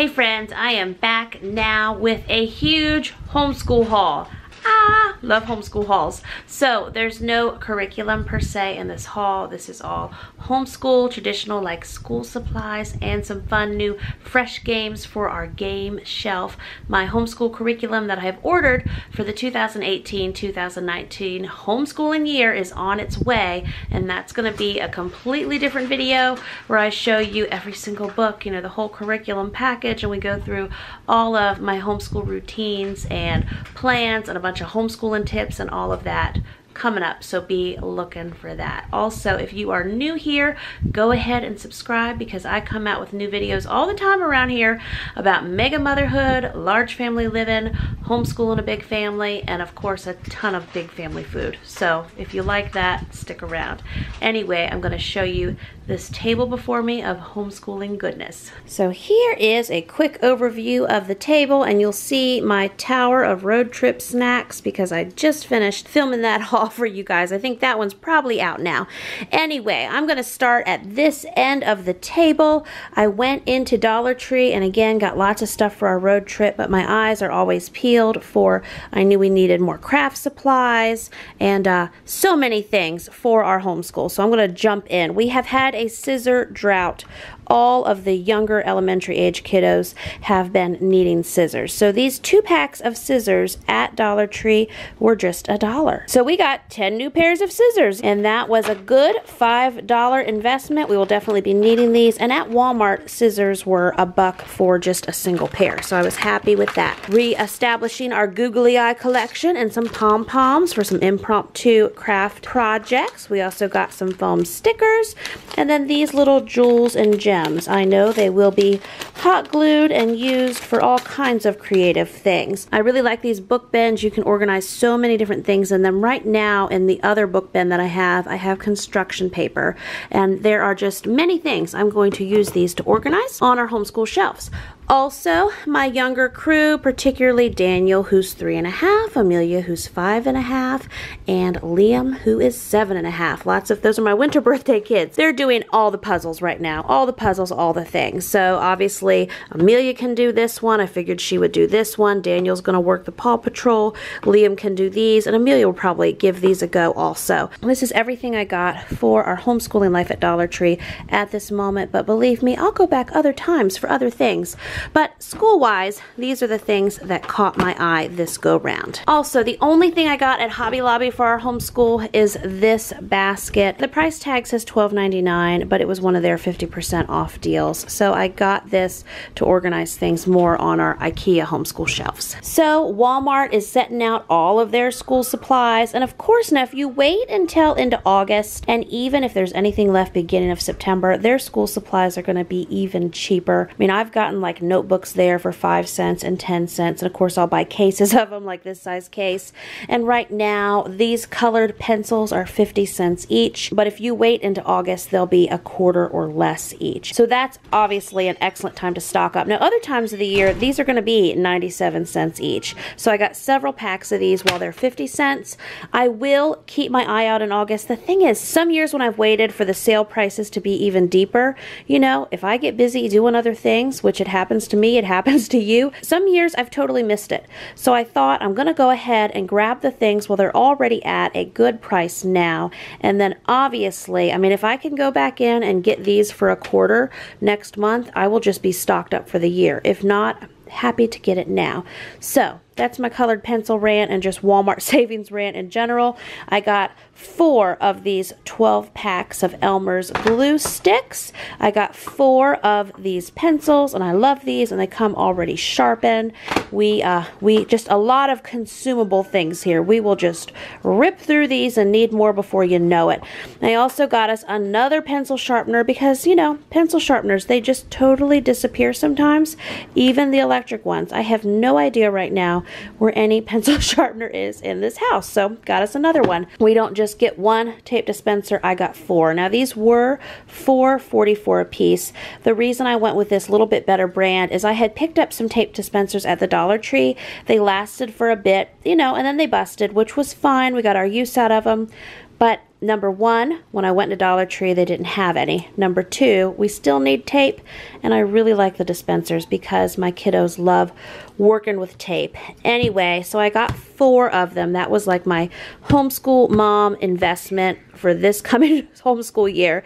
Hey friends, I am back now with a huge homeschool haul. Ah, love homeschool hauls. So there's no curriculum per se in this haul. This is all homeschool, traditional like school supplies and some fun new fresh games for our game shelf. My homeschool curriculum that I have ordered for the 2018-2019 homeschooling year is on its way and that's gonna be a completely different video where I show you every single book, you know, the whole curriculum package and we go through all of my homeschool routines and plans and a bunch bunch of homeschooling tips and all of that coming up, so be looking for that. Also, if you are new here, go ahead and subscribe because I come out with new videos all the time around here about mega motherhood, large family living, homeschooling a big family, and of course a ton of big family food. So if you like that, stick around. Anyway, I'm gonna show you this table before me of homeschooling goodness. So here is a quick overview of the table and you'll see my tower of road trip snacks because I just finished filming that haul for you guys. I think that one's probably out now. Anyway, I'm going to start at this end of the table. I went into Dollar Tree and again got lots of stuff for our road trip, but my eyes are always peeled for, I knew we needed more craft supplies and uh, so many things for our homeschool. So I'm going to jump in. We have had a scissor drought all of the younger elementary age kiddos have been needing scissors. So these two packs of scissors at Dollar Tree were just a dollar. So we got 10 new pairs of scissors and that was a good $5 investment. We will definitely be needing these. And at Walmart, scissors were a buck for just a single pair. So I was happy with that. Re-establishing our googly eye collection and some pom-poms for some impromptu craft projects. We also got some foam stickers and then these little jewels and gems gems. I know they will be hot glued and used for all kinds of creative things. I really like these book bins. You can organize so many different things in them. Right now in the other book bin that I have, I have construction paper and there are just many things I'm going to use these to organize on our homeschool shelves. Also, my younger crew, particularly Daniel, who's three and a half, Amelia, who's five and a half, and Liam, who is seven and a half. Lots of, those are my winter birthday kids. They're doing all the puzzles right now. All the puzzles, all the things. So obviously, Amelia can do this one. I figured she would do this one. Daniel's gonna work the Paw Patrol. Liam can do these, and Amelia will probably give these a go also. This is everything I got for our homeschooling life at Dollar Tree at this moment, but believe me, I'll go back other times for other things. But school-wise, these are the things that caught my eye this go-round. Also, the only thing I got at Hobby Lobby for our homeschool is this basket. The price tag says $12.99, but it was one of their 50% off deals. So I got this to organize things more on our IKEA homeschool shelves. So Walmart is setting out all of their school supplies. And of course, now if you wait until into August, and even if there's anything left beginning of September, their school supplies are gonna be even cheaper. I mean, I've gotten like notebooks there for five cents and 10 cents. And of course, I'll buy cases of them like this size case. And right now, these colored pencils are 50 cents each. But if you wait into August, they'll be a quarter or less each. So that's obviously an excellent time to stock up. Now, other times of the year, these are going to be 97 cents each. So I got several packs of these while they're 50 cents. I will keep my eye out in August. The thing is, some years when I've waited for the sale prices to be even deeper, you know, if I get busy doing other things, which it happens happens to me, it happens to you. Some years I've totally missed it. So I thought I'm going to go ahead and grab the things while they're already at a good price now. And then obviously, I mean, if I can go back in and get these for a quarter next month, I will just be stocked up for the year. If not, happy to get it now. So that's my colored pencil rant and just Walmart savings rant in general. I got four of these 12 packs of Elmer's glue sticks. I got four of these pencils and I love these and they come already sharpened. We, uh, we just a lot of consumable things here. We will just rip through these and need more before you know it. I also got us another pencil sharpener because, you know, pencil sharpeners, they just totally disappear sometimes, even the electric ones. I have no idea right now where any pencil sharpener is in this house. So got us another one. We don't just get one tape dispenser, I got four. Now these were $4.44 a piece. The reason I went with this little bit better brand is I had picked up some tape dispensers at the Dollar Tree. They lasted for a bit, you know, and then they busted, which was fine. We got our use out of them. But number one, when I went to Dollar Tree, they didn't have any. Number two, we still need tape, and I really like the dispensers because my kiddos love working with tape. Anyway, so I got four of them. That was like my homeschool mom investment for this coming homeschool year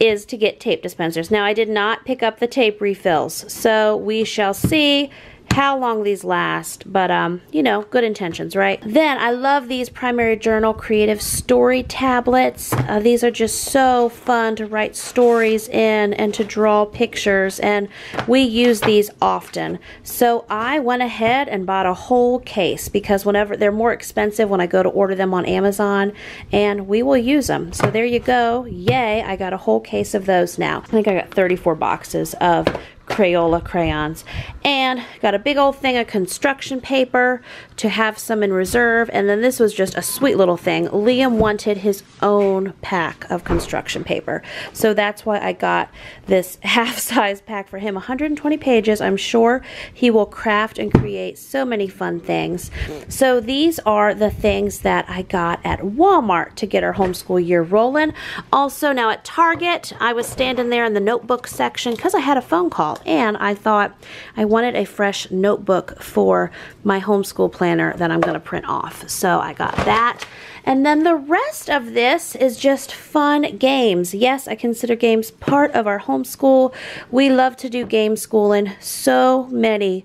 is to get tape dispensers. Now, I did not pick up the tape refills, so we shall see how long these last, but um, you know, good intentions, right? Then I love these Primary Journal Creative Story tablets. Uh, these are just so fun to write stories in and to draw pictures, and we use these often. So I went ahead and bought a whole case because whenever they're more expensive when I go to order them on Amazon, and we will use them. So there you go. Yay, I got a whole case of those now. I think I got 34 boxes of Crayola crayons. And got a big old thing of construction paper to have some in reserve. And then this was just a sweet little thing. Liam wanted his own pack of construction paper. So that's why I got this half-size pack for him. 120 pages. I'm sure he will craft and create so many fun things. So these are the things that I got at Walmart to get our homeschool year rolling. Also now at Target, I was standing there in the notebook section because I had a phone call and I thought I wanted a fresh notebook for my homeschool planner that I'm going to print off. So I got that. And then the rest of this is just fun games. Yes, I consider games part of our homeschool. We love to do game schooling. So many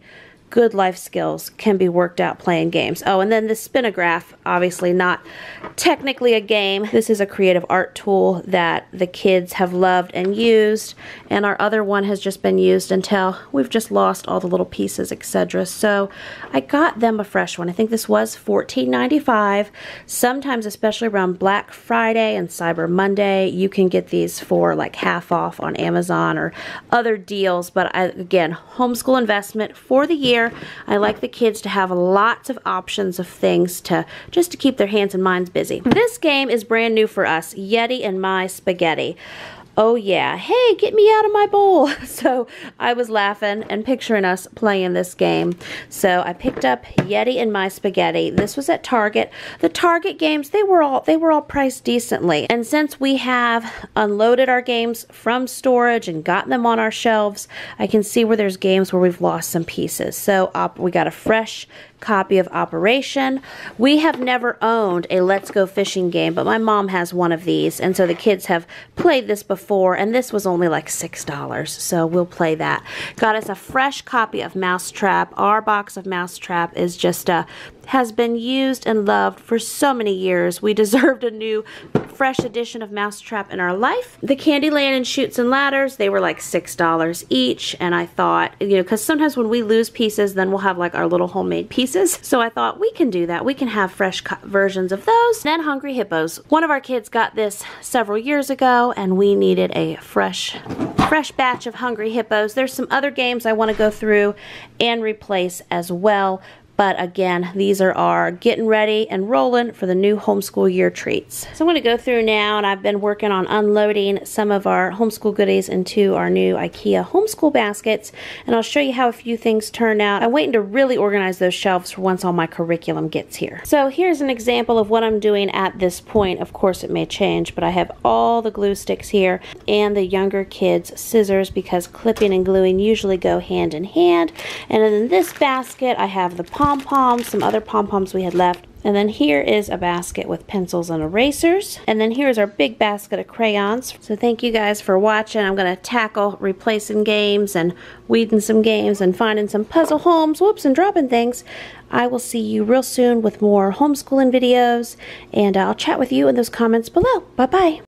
good life skills can be worked out playing games. Oh, and then the Spirograph, obviously not technically a game. This is a creative art tool that the kids have loved and used, and our other one has just been used until we've just lost all the little pieces, etc. So I got them a fresh one. I think this was $14.95. Sometimes, especially around Black Friday and Cyber Monday, you can get these for like half off on Amazon or other deals. But I, again, homeschool investment for the year I like the kids to have lots of options of things to just to keep their hands and minds busy. This game is brand new for us, Yeti in My Spaghetti oh yeah, hey, get me out of my bowl. So I was laughing and picturing us playing this game. So I picked up Yeti in My Spaghetti. This was at Target. The Target games, they were all they were all priced decently. And since we have unloaded our games from storage and gotten them on our shelves, I can see where there's games where we've lost some pieces. So we got a fresh copy of Operation. We have never owned a Let's Go Fishing game, but my mom has one of these, and so the kids have played this before, and this was only like $6, so we'll play that. Got us a fresh copy of Mousetrap. Our box of Mousetrap is just a has been used and loved for so many years. We deserved a new fresh edition of Mousetrap in our life. The Candyland and Chutes and Ladders, they were like $6 each. And I thought, you know, because sometimes when we lose pieces, then we'll have like our little homemade pieces. So I thought we can do that. We can have fresh cut versions of those. Then Hungry Hippos. One of our kids got this several years ago and we needed a fresh fresh batch of Hungry Hippos. There's some other games I want to go through and replace as well. But again, these are our getting ready and rolling for the new homeschool year treats. So I'm going to go through now and I've been working on unloading some of our homeschool goodies into our new IKEA homeschool baskets. And I'll show you how a few things turn out. I'm waiting to really organize those shelves once all my curriculum gets here. So here's an example of what I'm doing at this point. Of course it may change, but I have all the glue sticks here and the younger kids scissors because clipping and gluing usually go hand in hand. And in this basket I have the palm pom-poms, some other pom-poms we had left. And then here is a basket with pencils and erasers. And then here's our big basket of crayons. So thank you guys for watching. I'm going to tackle replacing games and weeding some games and finding some puzzle homes, whoops, and dropping things. I will see you real soon with more homeschooling videos. And I'll chat with you in those comments below. Bye-bye.